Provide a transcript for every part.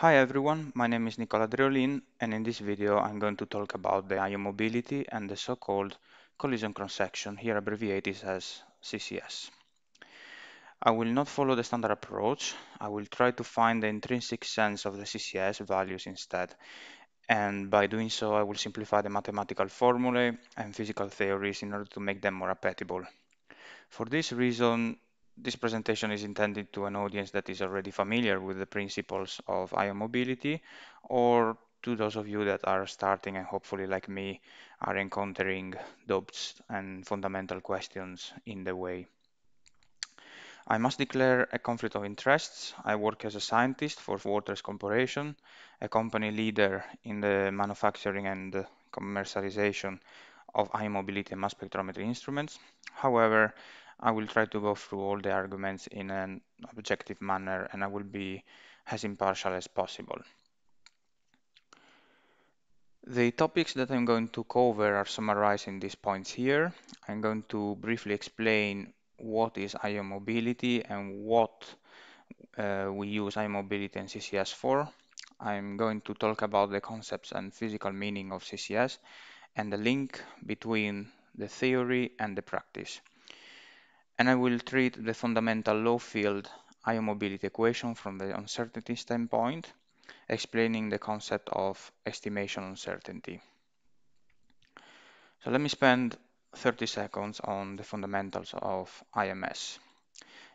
Hi everyone, my name is Nicola Dreolin and in this video I'm going to talk about the ion mobility and the so-called collision cross-section, here abbreviated as CCS. I will not follow the standard approach, I will try to find the intrinsic sense of the CCS values instead and by doing so I will simplify the mathematical formulae and physical theories in order to make them more applicable. For this reason this presentation is intended to an audience that is already familiar with the principles of ion mobility or to those of you that are starting and hopefully like me are encountering doubts and fundamental questions in the way. I must declare a conflict of interests. I work as a scientist for Waters Corporation, a company leader in the manufacturing and commercialization of ion mobility mass spectrometry instruments. However, I will try to go through all the arguments in an objective manner and I will be as impartial as possible. The topics that I'm going to cover are summarized in these points here. I'm going to briefly explain what is ion mobility and what uh, we use ion mobility and CCS for. I'm going to talk about the concepts and physical meaning of CCS and the link between the theory and the practice and I will treat the fundamental low field ion mobility equation from the uncertainty standpoint, explaining the concept of estimation uncertainty. So let me spend 30 seconds on the fundamentals of IMS.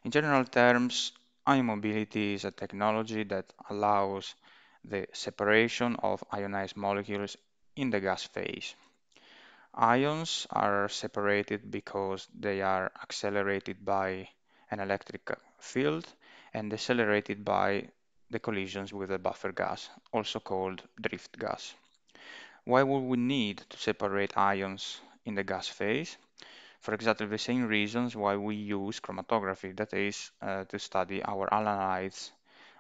In general terms, ion mobility is a technology that allows the separation of ionized molecules in the gas phase. Ions are separated because they are accelerated by an electric field and decelerated by the collisions with a buffer gas, also called drift gas. Why would we need to separate ions in the gas phase? For exactly the same reasons why we use chromatography, that is, uh, to study our analytes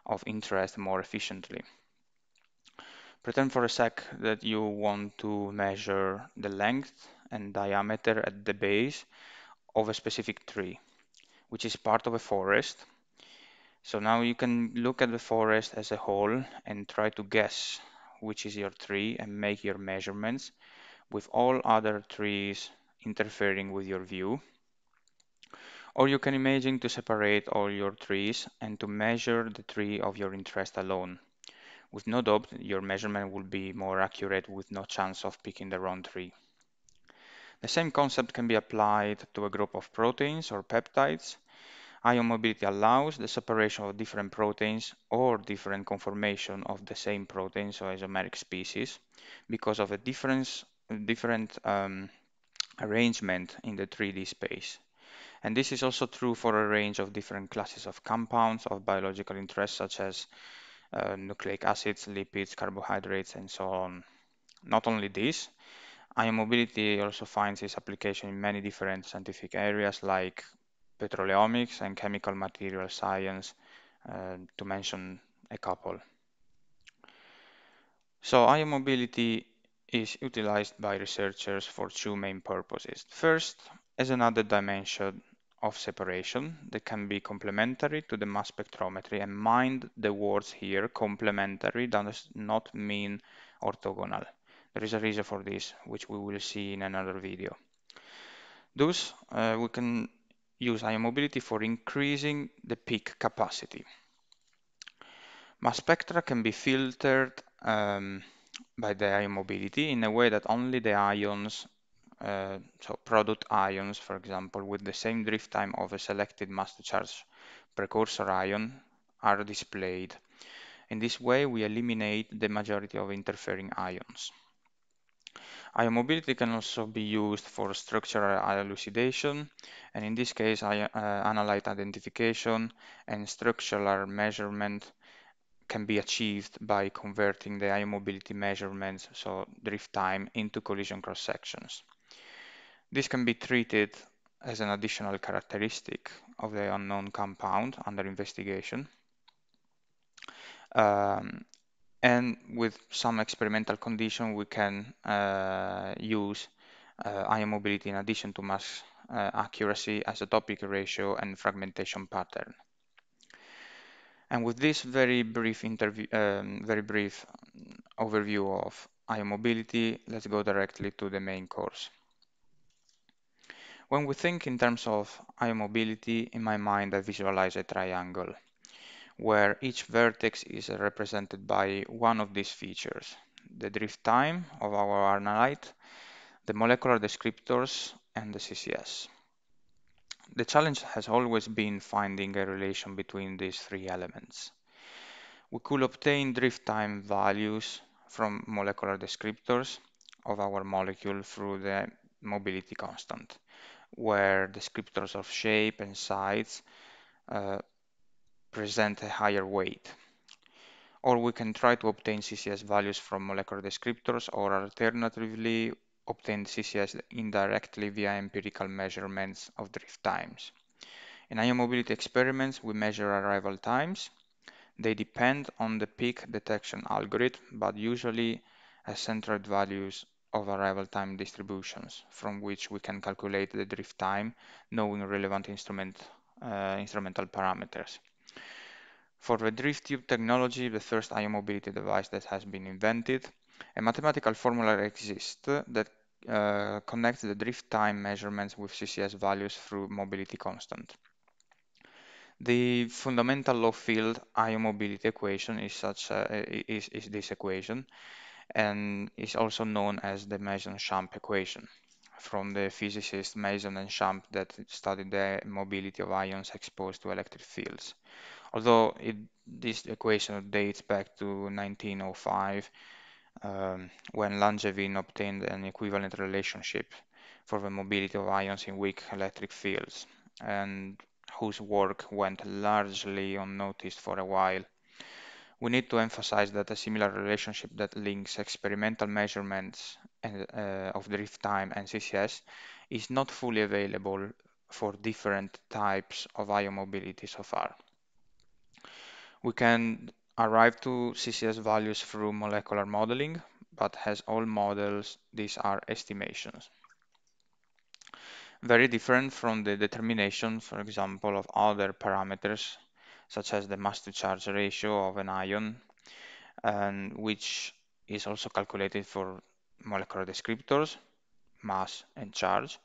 of interest more efficiently. Pretend for a sec that you want to measure the length and diameter at the base of a specific tree, which is part of a forest. So now you can look at the forest as a whole and try to guess which is your tree and make your measurements with all other trees interfering with your view. Or you can imagine to separate all your trees and to measure the tree of your interest alone. With no doubt, your measurement will be more accurate with no chance of picking the wrong tree. The same concept can be applied to a group of proteins or peptides. Ion mobility allows the separation of different proteins or different conformation of the same protein, so isomeric species, because of a difference, different um, arrangement in the 3D space. And this is also true for a range of different classes of compounds of biological interest, such as uh, nucleic acids, lipids, carbohydrates, and so on. Not only this, ion mobility also finds its application in many different scientific areas like petroleomics and chemical material science, uh, to mention a couple. So ion mobility is utilized by researchers for two main purposes. First, as another dimension of separation that can be complementary to the mass spectrometry and mind the words here complementary does not mean orthogonal. There is a reason for this, which we will see in another video. Thus, uh, we can use ion mobility for increasing the peak capacity. Mass spectra can be filtered um, by the ion mobility in a way that only the ions uh, so product ions, for example, with the same drift time of a selected mass charge precursor ion are displayed. In this way, we eliminate the majority of interfering ions. Ion mobility can also be used for structural elucidation, and in this case, uh, analyte identification and structural measurement can be achieved by converting the ion mobility measurements, so drift time, into collision cross sections. This can be treated as an additional characteristic of the unknown compound under investigation. Um, and with some experimental condition, we can uh, use uh, ion mobility in addition to mass uh, accuracy, isotopic ratio, and fragmentation pattern. And with this very brief interview, um, very brief overview of ion mobility, let's go directly to the main course. When we think in terms of ion mobility, in my mind I visualize a triangle where each vertex is represented by one of these features, the drift time of our analyte, the molecular descriptors, and the CCS. The challenge has always been finding a relation between these three elements. We could obtain drift time values from molecular descriptors of our molecule through the mobility constant, where descriptors of shape and size uh, present a higher weight. Or we can try to obtain CCS values from molecular descriptors or alternatively obtain CCS indirectly via empirical measurements of drift times. In ion mobility experiments, we measure arrival times. They depend on the peak detection algorithm, but usually as centroid values of arrival time distributions, from which we can calculate the drift time, knowing relevant instrument, uh, instrumental parameters. For the drift tube technology, the first ion mobility device that has been invented, a mathematical formula exists that uh, connects the drift time measurements with CCS values through mobility constant. The fundamental low field ion mobility equation is such is, is this equation and is also known as the Mason-Schamp equation from the physicists Mason and Schamp that studied the mobility of ions exposed to electric fields. Although it, this equation dates back to 1905 um, when Langevin obtained an equivalent relationship for the mobility of ions in weak electric fields. And whose work went largely unnoticed for a while. We need to emphasize that a similar relationship that links experimental measurements uh, of drift time and CCS is not fully available for different types of ion mobility so far. We can arrive to CCS values through molecular modeling, but as all models, these are estimations very different from the determination, for example, of other parameters, such as the mass to charge ratio of an ion, and which is also calculated for molecular descriptors, mass and charge.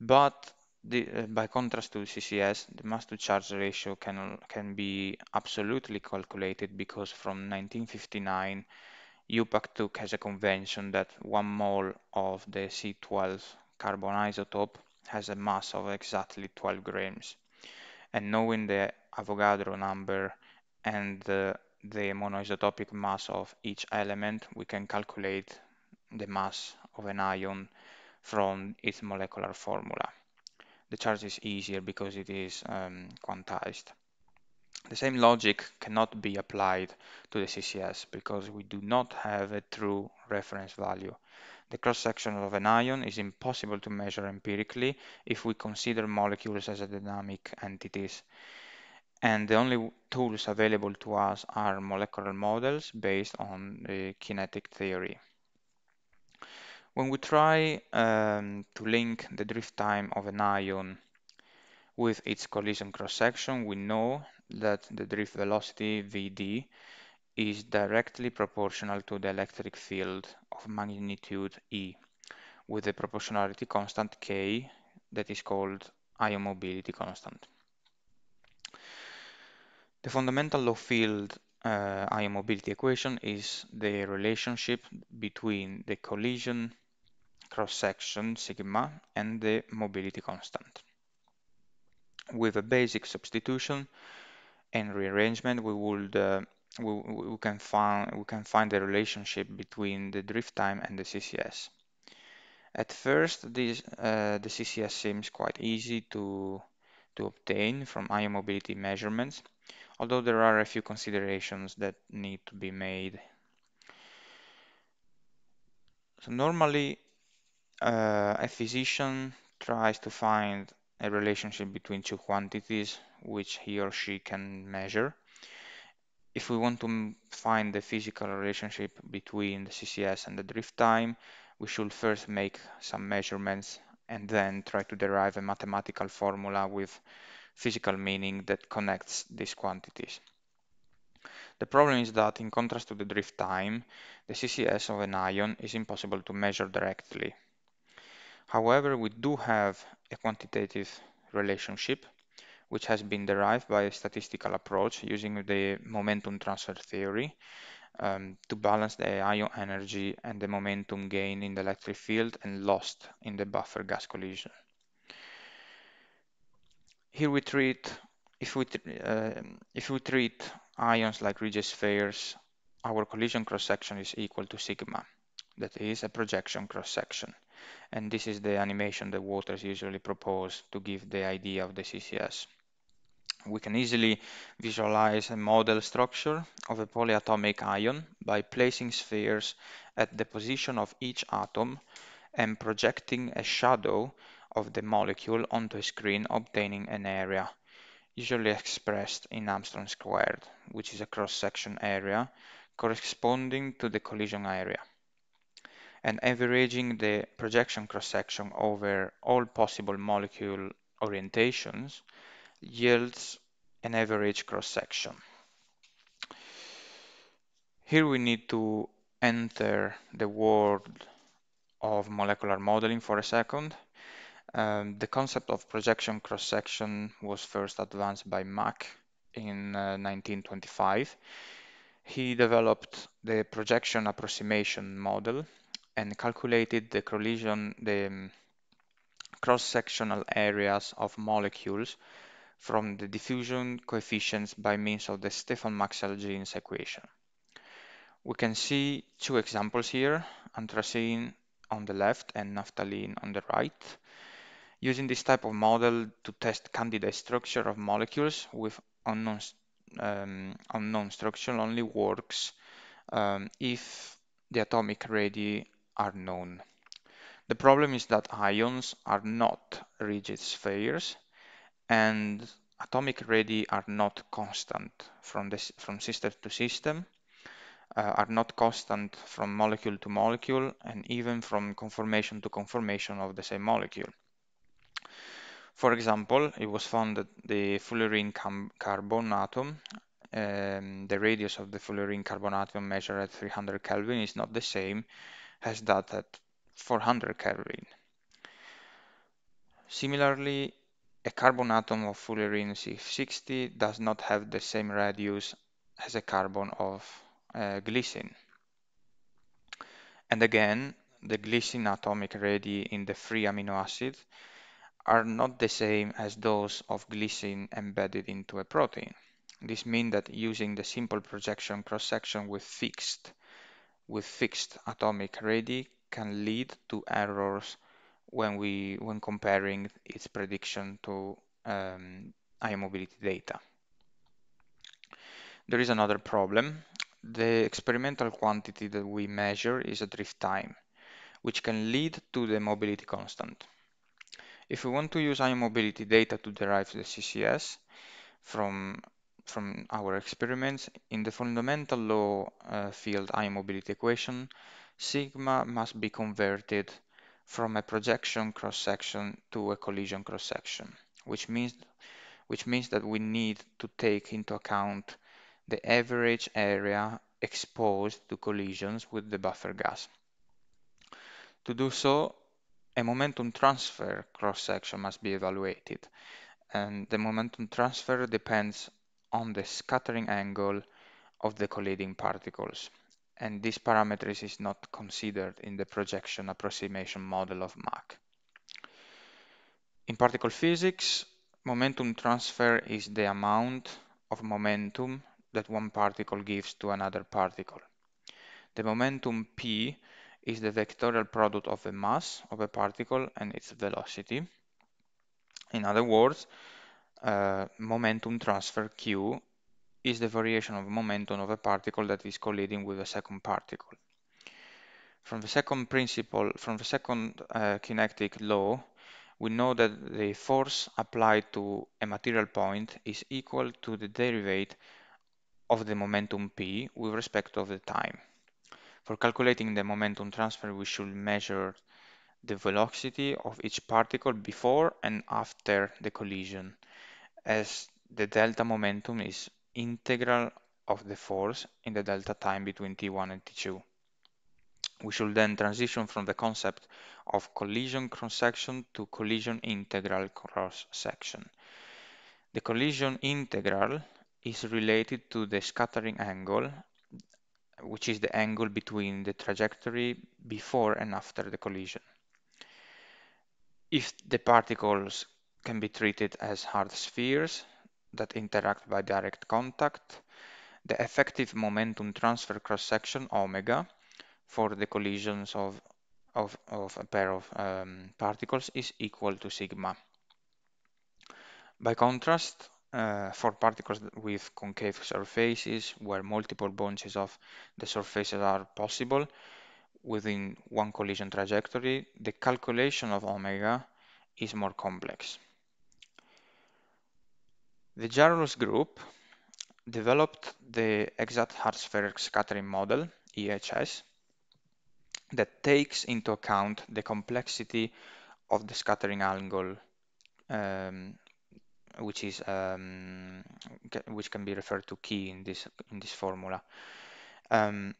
But the, uh, by contrast to CCS, the mass to charge ratio can, can be absolutely calculated because from 1959, IUPAC took as a convention that one mole of the C12 carbon isotope has a mass of exactly 12 grams. And knowing the Avogadro number and the, the monoisotopic mass of each element, we can calculate the mass of an ion from its molecular formula. The charge is easier because it is um, quantized. The same logic cannot be applied to the CCS because we do not have a true reference value. The cross-section of an ion is impossible to measure empirically if we consider molecules as a dynamic entities. And the only tools available to us are molecular models based on the kinetic theory. When we try um, to link the drift time of an ion with its collision cross-section, we know that the drift velocity Vd is directly proportional to the electric field of magnitude E with a proportionality constant K that is called ion mobility constant. The fundamental low field uh, ion mobility equation is the relationship between the collision cross-section sigma and the mobility constant. With a basic substitution and rearrangement, we would uh, we, we, can find we can find the relationship between the drift time and the CCS. At first, this, uh, the CCS seems quite easy to to obtain from ion mobility measurements, although there are a few considerations that need to be made. So normally, uh, a physician tries to find a relationship between two quantities which he or she can measure if we want to find the physical relationship between the CCS and the drift time, we should first make some measurements and then try to derive a mathematical formula with physical meaning that connects these quantities. The problem is that in contrast to the drift time, the CCS of an ion is impossible to measure directly. However, we do have a quantitative relationship which has been derived by a statistical approach using the momentum transfer theory um, to balance the ion energy and the momentum gain in the electric field and lost in the buffer gas collision. Here we treat, if we, uh, if we treat ions like rigid spheres, our collision cross-section is equal to sigma, that is a projection cross-section. And this is the animation that Waters usually propose to give the idea of the CCS we can easily visualize a model structure of a polyatomic ion by placing spheres at the position of each atom and projecting a shadow of the molecule onto a screen obtaining an area, usually expressed in angstrom squared, which is a cross-section area corresponding to the collision area. And averaging the projection cross-section over all possible molecule orientations yields an average cross-section. Here we need to enter the world of molecular modeling for a second. Um, the concept of projection cross-section was first advanced by Mack in uh, 1925. He developed the projection approximation model and calculated the collision, the um, cross-sectional areas of molecules from the diffusion coefficients by means of the Stefan-Maxwell-Jeans equation. We can see two examples here, anthracene on the left and naphthalene on the right. Using this type of model to test candidate structure of molecules with unknown, um, unknown structure only works um, if the atomic radii are known. The problem is that ions are not rigid spheres and atomic radii are not constant from, this, from system to system, uh, are not constant from molecule to molecule, and even from conformation to conformation of the same molecule. For example, it was found that the fullerene carbon atom, um, the radius of the fullerene carbon atom measured at 300 Kelvin is not the same as that at 400 Kelvin. Similarly, a carbon atom of fullerene C60 does not have the same radius as a carbon of uh, glycine. And again, the glycine atomic radii in the free amino acid are not the same as those of glycine embedded into a protein. This means that using the simple projection cross-section with fixed with fixed atomic radii can lead to errors when we when comparing its prediction to um, ion mobility data. There is another problem. The experimental quantity that we measure is a drift time, which can lead to the mobility constant. If we want to use ion mobility data to derive the CCS from, from our experiments, in the fundamental law uh, field ion mobility equation, sigma must be converted from a projection cross-section to a collision cross-section, which means which means that we need to take into account the average area exposed to collisions with the buffer gas. To do so, a momentum transfer cross-section must be evaluated, and the momentum transfer depends on the scattering angle of the colliding particles and this parameter is not considered in the projection approximation model of Mack. In particle physics, momentum transfer is the amount of momentum that one particle gives to another particle. The momentum p is the vectorial product of the mass of a particle and its velocity. In other words, uh, momentum transfer q is the variation of momentum of a particle that is colliding with a second particle. From the second principle, from the second uh, kinetic law, we know that the force applied to a material point is equal to the derivative of the momentum p with respect of the time. For calculating the momentum transfer, we should measure the velocity of each particle before and after the collision, as the delta momentum is integral of the force in the delta time between T1 and T2. We should then transition from the concept of collision cross-section to collision integral cross-section. The collision integral is related to the scattering angle, which is the angle between the trajectory before and after the collision. If the particles can be treated as hard spheres that interact by direct contact, the effective momentum transfer cross-section omega for the collisions of, of, of a pair of um, particles is equal to sigma. By contrast, uh, for particles with concave surfaces where multiple bunches of the surfaces are possible within one collision trajectory, the calculation of omega is more complex. The Jarrold group developed the exact hard-spherical scattering model, EHS, that takes into account the complexity of the scattering angle, um, which is um, which can be referred to chi in this in this formula. Um,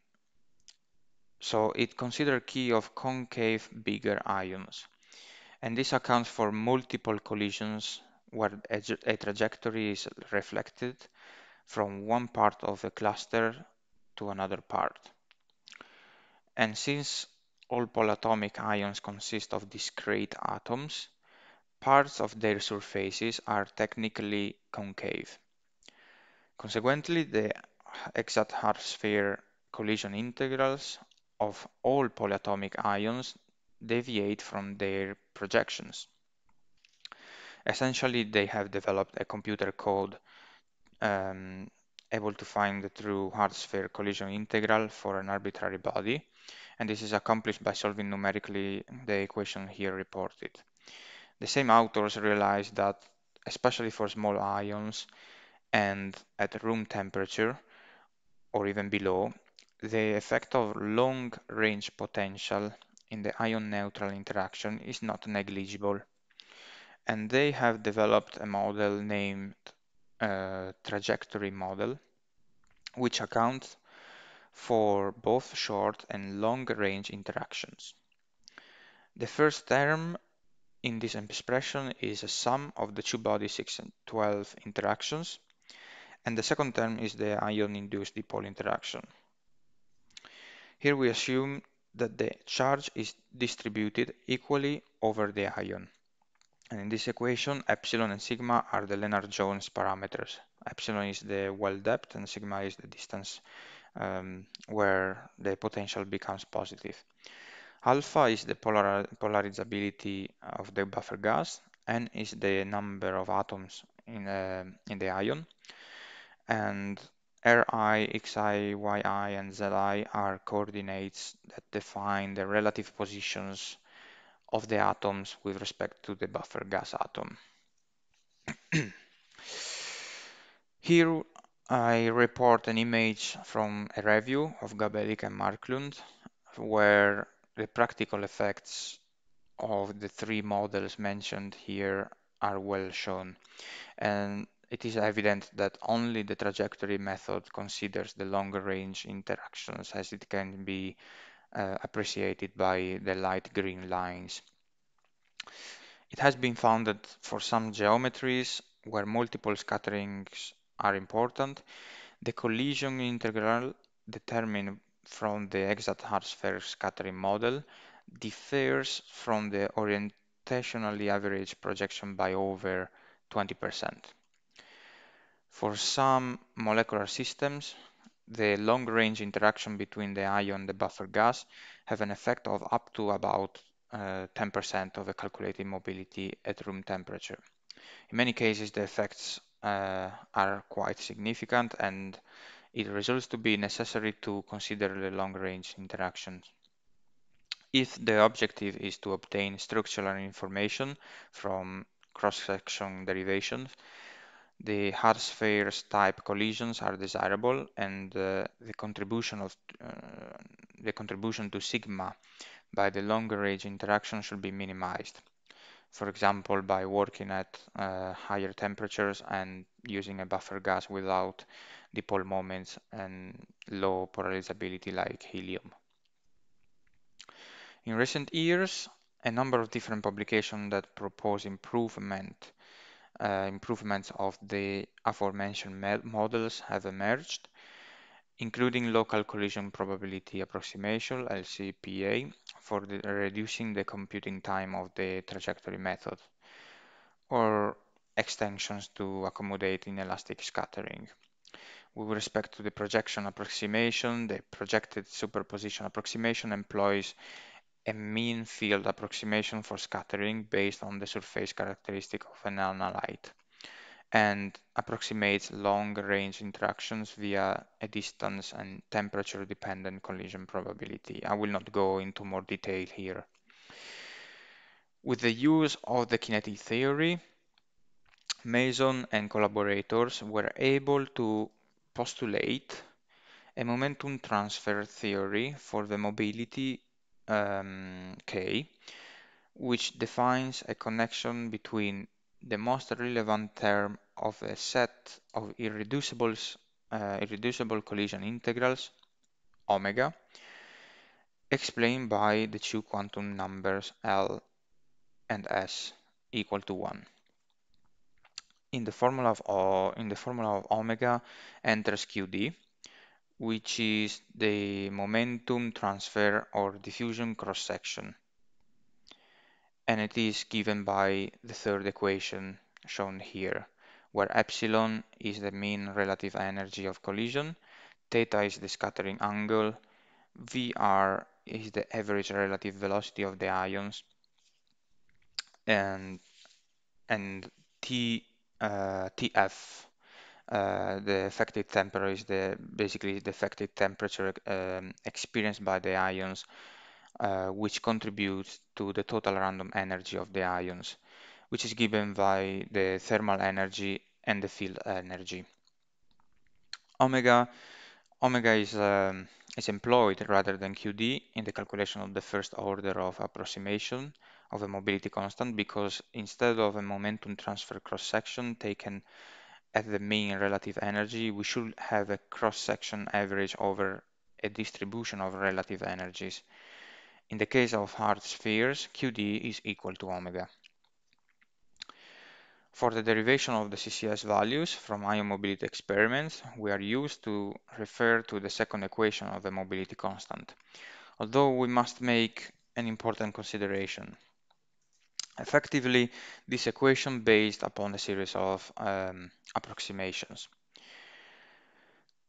so it considers chi of concave bigger ions, and this accounts for multiple collisions where a, trajectory is reflected from one part of a cluster to another part. And since all polyatomic ions consist of discrete atoms, parts of their surfaces are technically concave. Consequently, the exact hard sphere collision integrals of all polyatomic ions deviate from their projections. Essentially, they have developed a computer code um, able to find the true hard sphere collision integral for an arbitrary body, and this is accomplished by solving numerically the equation here reported. The same authors realized that, especially for small ions and at room temperature, or even below, the effect of long-range potential in the ion-neutral interaction is not negligible. And they have developed a model named uh, trajectory model, which accounts for both short and long-range interactions. The first term in this expression is a sum of the two body 6 and 12 interactions, and the second term is the ion-induced dipole interaction. Here we assume that the charge is distributed equally over the ion. And in this equation, epsilon and sigma are the Lennard-Jones parameters. Epsilon is the well depth and sigma is the distance um, where the potential becomes positive. Alpha is the polar polarizability of the buffer gas, n is the number of atoms in, uh, in the ion, and Ri, Xi, Yi, and Zi are coordinates that define the relative positions of the atoms with respect to the buffer gas atom. Here I report an image from a review of Gabelica and Marklund where the practical effects of the three models mentioned here are well shown and it is evident that only the trajectory method considers the longer range interactions as it can be Uh, appreciated by the light green lines. It has been found that for some geometries where multiple scatterings are important, the collision integral determined from the exact hard sphere scattering model differs from the orientationally average projection by over 20%. For some molecular systems, the long-range interaction between the ion and the buffer gas have an effect of up to about 10% uh, of the calculated mobility at room temperature. In many cases, the effects uh, are quite significant and it results to be necessary to consider the long-range interactions. If the objective is to obtain structural information from cross-section derivations, the hard spheres type collisions are desirable and uh, the contribution of uh, the contribution to sigma by the longer range interaction should be minimized. for example, by working at uh, higher temperatures and using a buffer gas without dipole moments and low polarizability like helium. In recent years, a number of different publications that propose improvement uh, improvements of the aforementioned models have emerged, including local collision probability approximation, LCPA, for the, reducing the computing time of the trajectory method, or extensions to accommodate inelastic scattering. With respect to the projection approximation, the projected superposition approximation employs a mean field approximation for scattering based on the surface characteristic of an analyte and approximates long-range interactions via a distance and temperature-dependent collision probability. I will not go into more detail here. With the use of the kinetic theory, Mason and collaborators were able to postulate a momentum transfer theory for the mobility um, K, which defines a connection between the most relevant term of a set of irreducibles, uh, irreducible collision integrals, omega, explained by the two quantum numbers L and S equal to 1. In the formula of, o, in the formula of omega enters QD, which is the momentum transfer or diffusion cross-section. And it is given by the third equation shown here, where epsilon is the mean relative energy of collision, theta is the scattering angle, Vr is the average relative velocity of the ions, and, and T, uh, Tf uh, the effective temperature is the basically the effective temperature um, experienced by the ions, uh, which contributes to the total random energy of the ions, which is given by the thermal energy and the field energy. Omega, omega is, um, is employed rather than QD in the calculation of the first order of approximation of a mobility constant because instead of a momentum transfer cross-section taken at the mean relative energy, we should have a cross-section average over a distribution of relative energies. In the case of hard spheres, QD is equal to omega. For the derivation of the CCS values from ion mobility experiments, we are used to refer to the second equation of the mobility constant, although we must make an important consideration. Effectively, this equation based upon a series of um, approximations.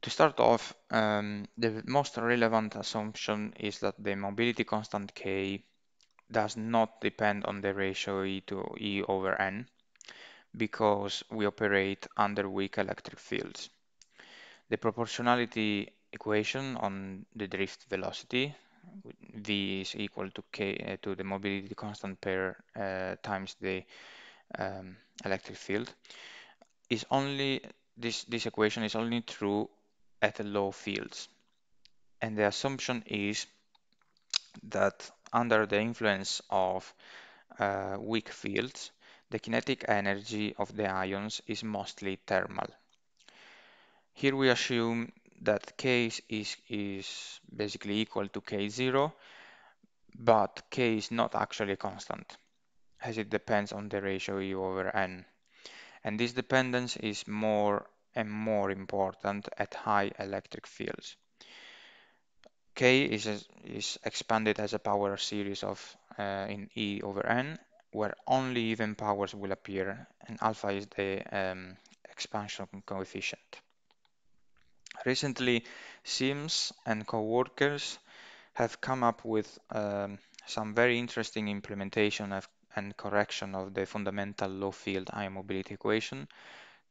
To start off, um, the most relevant assumption is that the mobility constant K does not depend on the ratio E to E over N because we operate under weak electric fields. The proportionality equation on the drift velocity v is equal to k uh, to the mobility constant pair uh, times the um, electric field. Is only this this equation is only true at the low fields. And the assumption is that under the influence of uh, weak fields the kinetic energy of the ions is mostly thermal. Here we assume that k is, is basically equal to k0 but k is not actually constant, as it depends on the ratio E over n. And this dependence is more and more important at high electric fields. K is, is expanded as a power series of uh, in E over n, where only even powers will appear, and alpha is the um, expansion coefficient. Recently, Siems and co-workers have come up with um, some very interesting implementation of, and correction of the fundamental low field ion mobility equation,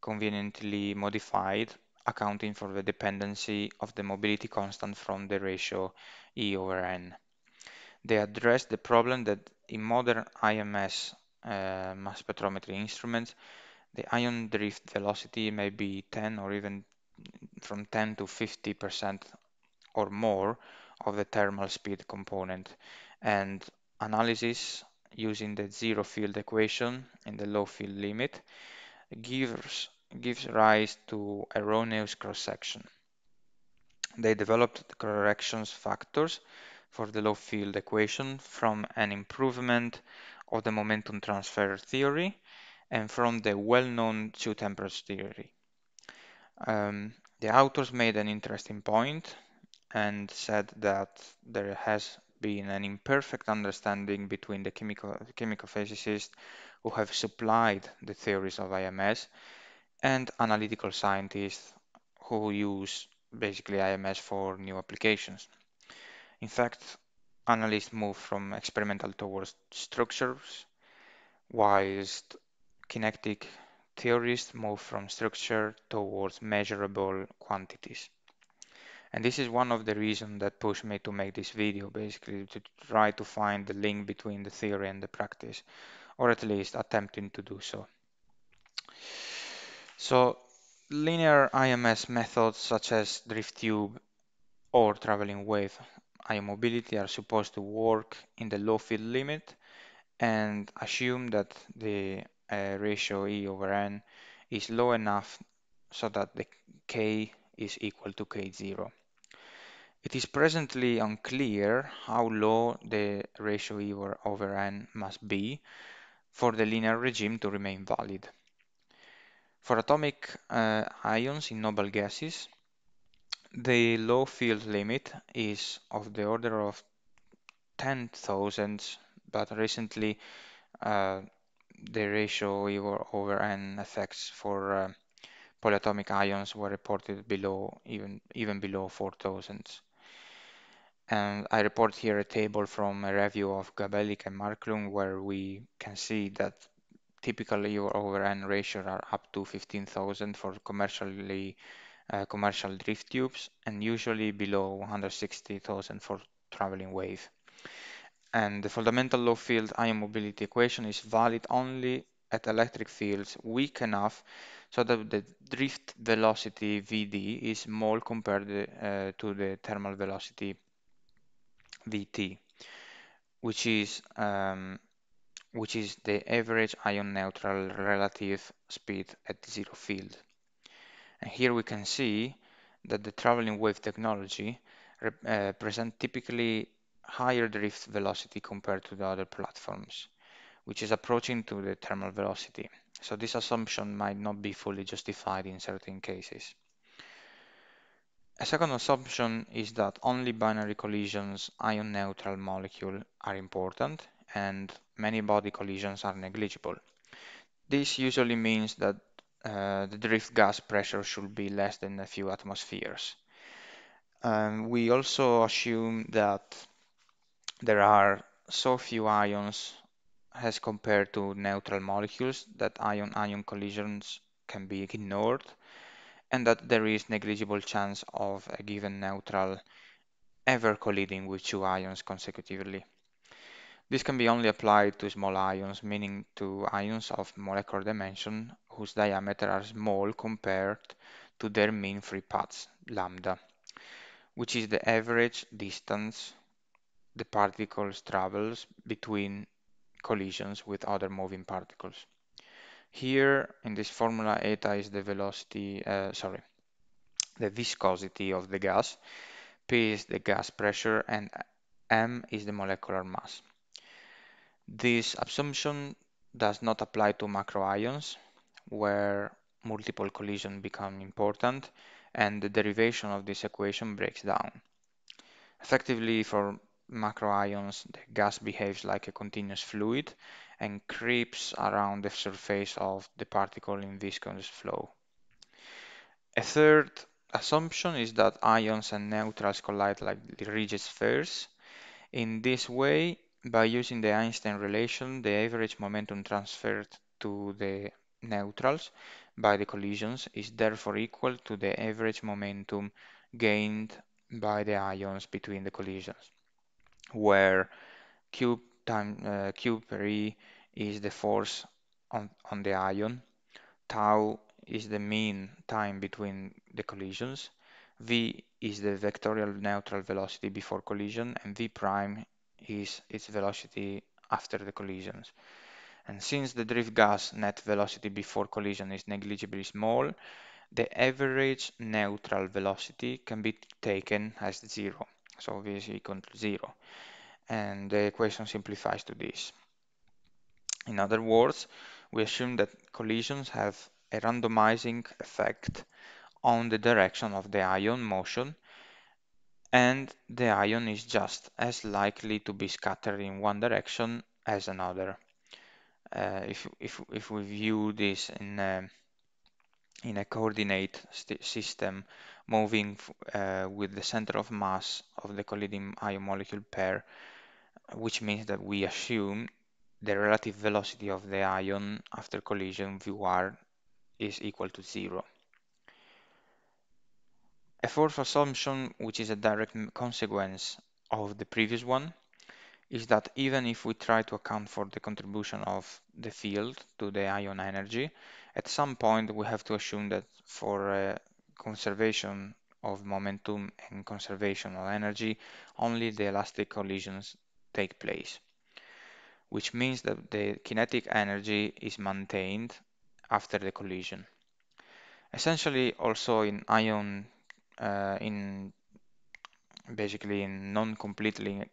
conveniently modified, accounting for the dependency of the mobility constant from the ratio E over N. They address the problem that in modern IMS uh, mass spectrometry instruments, the ion drift velocity may be 10 or even from 10 to 50 percent or more of the thermal speed component and analysis using the zero field equation in the low field limit gives, gives rise to erroneous cross-section. They developed the corrections factors for the low field equation from an improvement of the momentum transfer theory and from the well-known two temperature theory. Um, the authors made an interesting point and said that there has been an imperfect understanding between the chemical, chemical physicists who have supplied the theories of IMS and analytical scientists who use basically IMS for new applications. In fact, analysts move from experimental towards structures, whilst kinetic theorists move from structure towards measurable quantities. And this is one of the reasons that pushed me to make this video, basically to try to find the link between the theory and the practice, or at least attempting to do so. So linear IMS methods such as drift tube or traveling wave ion mobility are supposed to work in the low field limit and assume that the uh, ratio E over N is low enough so that the K is equal to K0. It is presently unclear how low the ratio E over N must be for the linear regime to remain valid. For atomic uh, ions in noble gases, the low field limit is of the order of 10,000 but recently uh, the ratio E over N effects for uh, polyatomic ions were reported below even even below 4,000. And I report here a table from a review of Gabelica and Marklund where we can see that typically E over N ratio are up to 15,000 for commercially uh, commercial drift tubes and usually below 160,000 for traveling wave and the fundamental low field ion mobility equation is valid only at electric fields weak enough so that the drift velocity Vd is small compared uh, to the thermal velocity Vt, which is um, which is the average ion neutral relative speed at zero field. And here we can see that the traveling wave technology uh, present typically higher drift velocity compared to the other platforms, which is approaching to the thermal velocity. So this assumption might not be fully justified in certain cases. A second assumption is that only binary collisions ion neutral molecule are important and many body collisions are negligible. This usually means that uh, the drift gas pressure should be less than a few atmospheres. Um, we also assume that there are so few ions as compared to neutral molecules that ion-ion collisions can be ignored and that there is negligible chance of a given neutral ever colliding with two ions consecutively. This can be only applied to small ions, meaning to ions of molecular dimension whose diameter are small compared to their mean free paths, lambda, which is the average distance the particles travels between collisions with other moving particles. Here in this formula, eta is the velocity, uh, sorry, the viscosity of the gas, P is the gas pressure, and m is the molecular mass. This assumption does not apply to macroions, where multiple collisions become important, and the derivation of this equation breaks down. Effectively, for macro ions, the gas behaves like a continuous fluid and creeps around the surface of the particle in viscous flow. A third assumption is that ions and neutrals collide like rigid spheres. In this way, by using the Einstein relation, the average momentum transferred to the neutrals by the collisions is therefore equal to the average momentum gained by the ions between the collisions where Q time uh, Q per E is the force on, on the ion, tau is the mean time between the collisions, v is the vectorial neutral velocity before collision, and v prime is its velocity after the collisions. And since the drift gas net velocity before collision is negligibly small, the average neutral velocity can be taken as zero. So v is equal to zero. And the equation simplifies to this. In other words, we assume that collisions have a randomizing effect on the direction of the ion motion and the ion is just as likely to be scattered in one direction as another. Uh, if, if, if we view this in a, in a coordinate system moving uh, with the center of mass of the colliding ion molecule pair, which means that we assume the relative velocity of the ion after collision Vr is equal to zero. A fourth assumption, which is a direct consequence of the previous one, is that even if we try to account for the contribution of the field to the ion energy, at some point we have to assume that for uh, conservation of momentum and conservation of energy, only the elastic collisions take place which means that the kinetic energy is maintained after the collision. Essentially, also in ion, uh, in basically in non-completely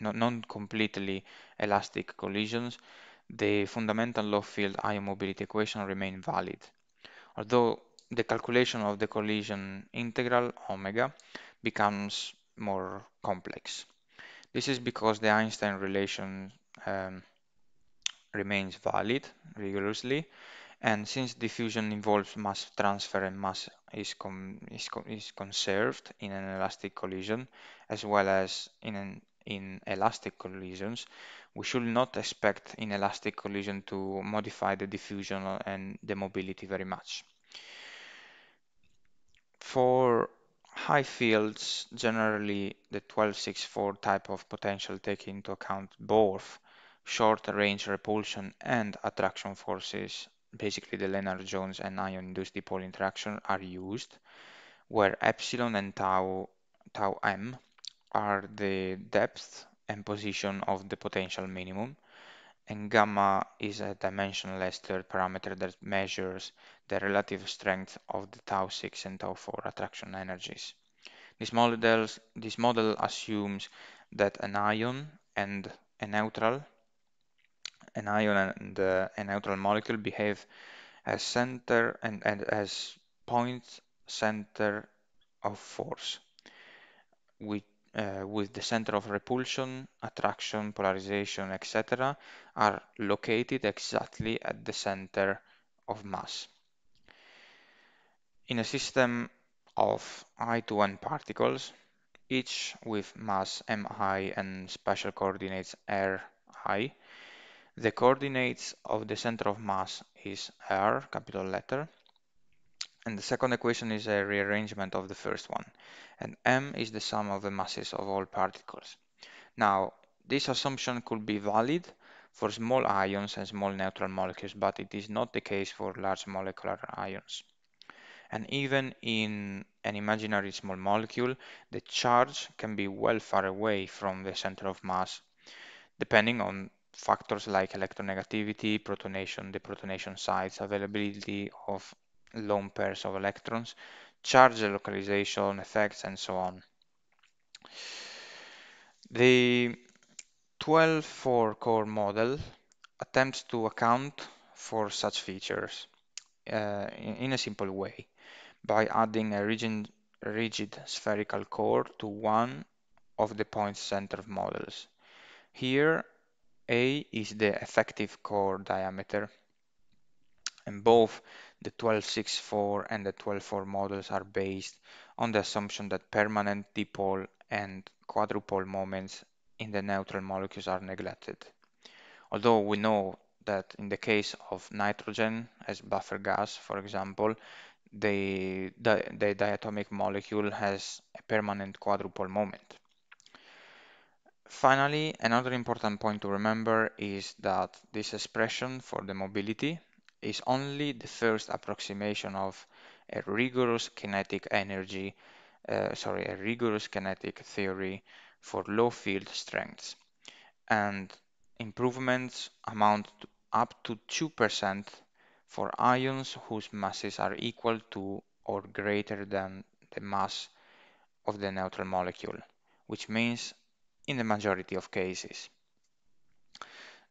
non-completely elastic collisions, the fundamental low field ion mobility equation remain valid. Although the calculation of the collision integral omega becomes more complex. This is because the Einstein relation um, remains valid rigorously and since diffusion involves mass transfer and mass is, is, is, conserved in an elastic collision as well as in, an, in elastic collisions, we should not expect in elastic collision to modify the diffusion and the mobility very much. For high fields, generally the 1264 type of potential take into account both short-range repulsion and attraction forces, basically the Lennard-Jones and ion-induced dipole interaction, are used, where epsilon and tau, tau m are the depth and position of the potential minimum, and gamma is a dimensionless third parameter that measures the relative strength of the tau 6 and tau 4 attraction energies. This, models, this model assumes that an ion and a neutral an ion and uh, a neutral molecule behave as center and, and as point center of force with, uh, with the center of repulsion, attraction, polarization, etc. are located exactly at the center of mass. In a system of i to n particles, each with mass mi and spatial coordinates ri, the coordinates of the center of mass is r, capital letter, and the second equation is a rearrangement of the first one, and m is the sum of the masses of all particles. Now, this assumption could be valid for small ions and small neutral molecules, but it is not the case for large molecular ions. And even in an imaginary small molecule, the charge can be well far away from the center of mass, depending on factors like electronegativity, protonation, deprotonation sites, availability of lone pairs of electrons, charge localization effects, and so on. The 12-4 core model attempts to account for such features uh, in, a simple way by adding a rigid, rigid spherical core to one of the point center models. Here, a is the effective core diameter, and both the 1264 and the 124 models are based on the assumption that permanent dipole and quadrupole moments in the neutral molecules are neglected. Although we know that in the case of nitrogen as buffer gas, for example, the, the, the diatomic molecule has a permanent quadrupole moment. Finally, another important point to remember is that this expression for the mobility is only the first approximation of a rigorous kinetic energy, uh, sorry, a rigorous kinetic theory for low field strengths. And improvements amount to up to 2% for ions whose masses are equal to or greater than the mass of the neutral molecule, which means in the majority of cases.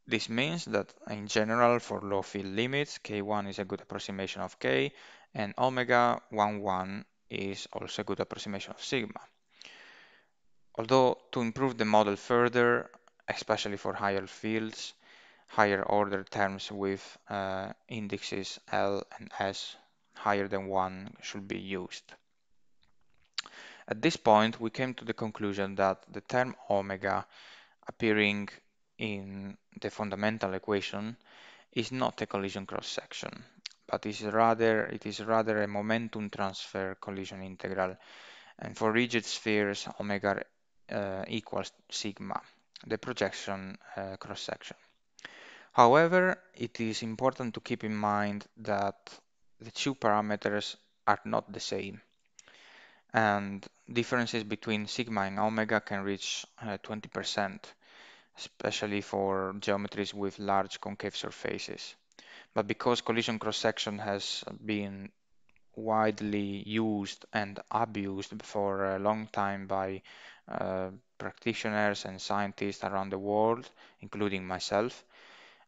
This means that in general for low field limits, K1 is a good approximation of K and omega 11 is also a good approximation of sigma. Although to improve the model further, especially for higher fields, higher order terms with uh, indexes L and S higher than 1 should be used. At this point, we came to the conclusion that the term omega appearing in the fundamental equation is not a collision cross-section, but is rather it is rather a momentum transfer collision integral. And for rigid spheres, omega uh, equals sigma, the projection uh, cross-section. However, it is important to keep in mind that the two parameters are not the same and differences between sigma and omega can reach 20%, uh, especially for geometries with large concave surfaces. But because collision cross-section has been widely used and abused for a long time by uh, practitioners and scientists around the world, including myself,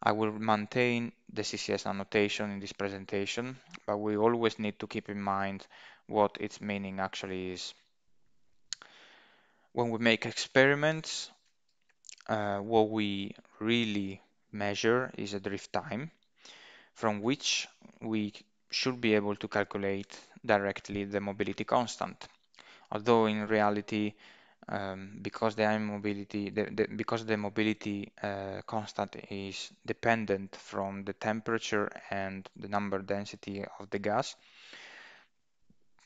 I will maintain the CCS annotation in this presentation, but we always need to keep in mind what its meaning actually is. When we make experiments, uh, what we really measure is a drift time from which we should be able to calculate directly the mobility constant. Although in reality, um, because the mobility, the, the, because the mobility uh, constant is dependent from the temperature and the number density of the gas,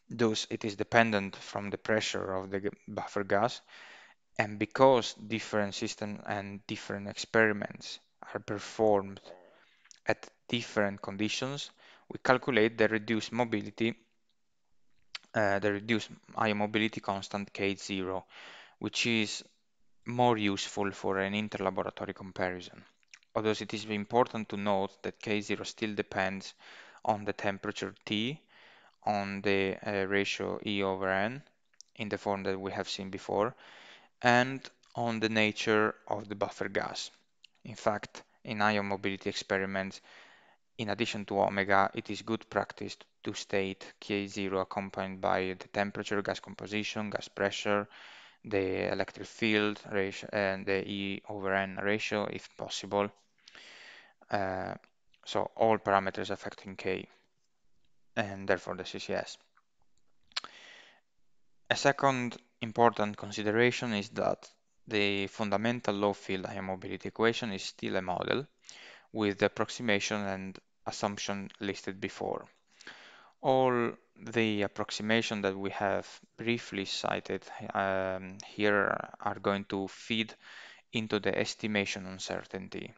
thus it is dependent from the pressure of the buffer gas, and because different systems and different experiments are performed at different conditions, we calculate the reduced mobility, uh, the reduced mobility constant K0, which is more useful for an interlaboratory comparison. Although it is important to note that K0 still depends on the temperature T, on the uh, ratio E over N, in the form that we have seen before, and on the nature of the buffer gas. In fact, in ion mobility experiments, in addition to omega, it is good practice to state K0 accompanied by the temperature, gas composition, gas pressure, the electric field ratio and the E over N ratio if possible. Uh, so all parameters affecting K and therefore the CCS. A second important consideration is that the fundamental low field ion mobility equation is still a model with the approximation and assumption listed before. All the approximation that we have briefly cited um, here are going to feed into the estimation uncertainty,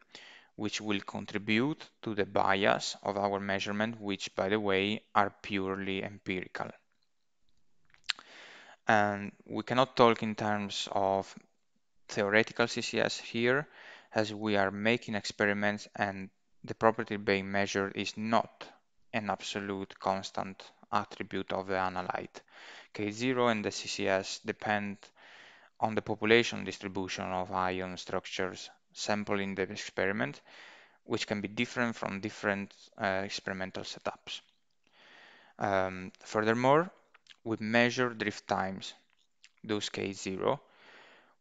which will contribute to the bias of our measurement, which, by the way, are purely empirical. And we cannot talk in terms of theoretical CCS here, as we are making experiments and the property being measured is not an absolute constant attribute of the analyte. K0 and the CCS depend on the population distribution of ion structures sampled in the experiment, which can be different from different uh, experimental setups. Um, furthermore, we measure drift times, those K0,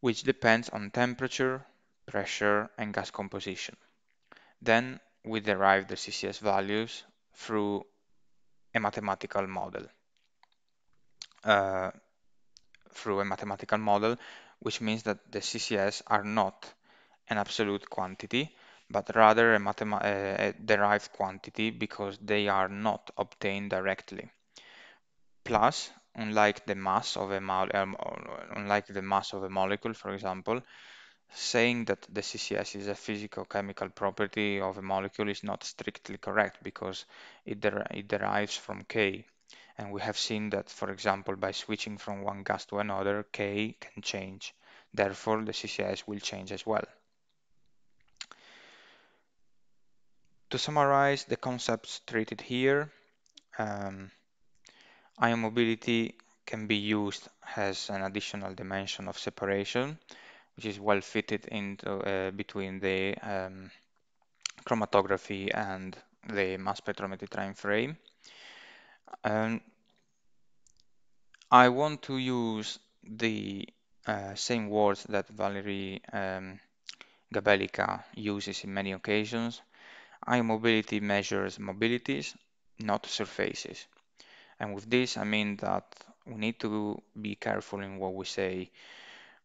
which depends on temperature, pressure, and gas composition. Then we derive the CCS values through a mathematical model. Uh, through a mathematical model, which means that the CCS are not an absolute quantity, but rather a, a, derived quantity because they are not obtained directly. Plus, unlike the mass of a um, unlike the mass of a molecule, for example, saying that the CCS is a physical-chemical property of a molecule is not strictly correct because it, der it derives from K. And we have seen that, for example, by switching from one gas to another, K can change. Therefore, the CCS will change as well. To summarize the concepts treated here, um, ion mobility can be used as an additional dimension of separation, which is well fitted into uh, between the um, chromatography and the mass spectrometry time frame. Um, I want to use the uh, same words that Valerie um, Gabelica uses in many occasions. Ion mobility measures mobilities, not surfaces. And with this, I mean that we need to be careful in what we say.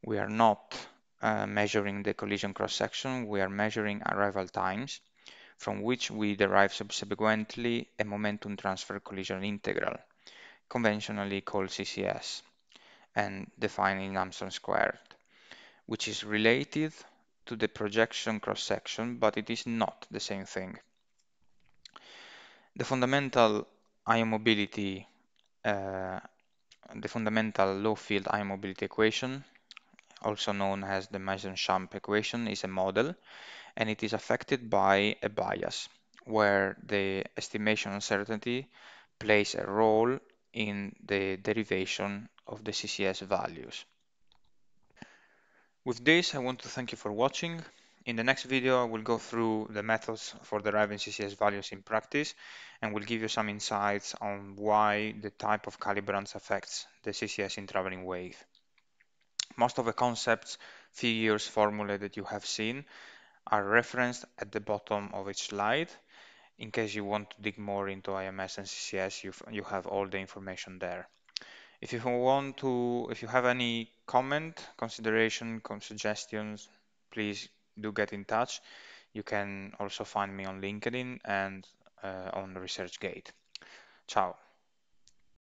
We are not uh, measuring the collision cross-section, we are measuring arrival times, from which we derive subsequently a momentum transfer collision integral, conventionally called CCS, and defined in squared, which is related to the projection cross-section, but it is not the same thing. The fundamental ion mobility, uh, the fundamental low field ion mobility equation, also known as the Mason-Schamp equation, is a model, and it is affected by a bias, where the estimation uncertainty plays a role in the derivation of the CCS values. With this, I want to thank you for watching. In the next video, I will go through the methods for deriving CCS values in practice and we'll give you some insights on why the type of calibrants affects the CCS in traveling wave. Most of the concepts, figures, formulae that you have seen are referenced at the bottom of each slide. In case you want to dig more into IMS and CCS, you you have all the information there. If you want to, if you have any comment, consideration, suggestions, please do get in touch. You can also find me on LinkedIn and uh, on ResearchGate. Ciao.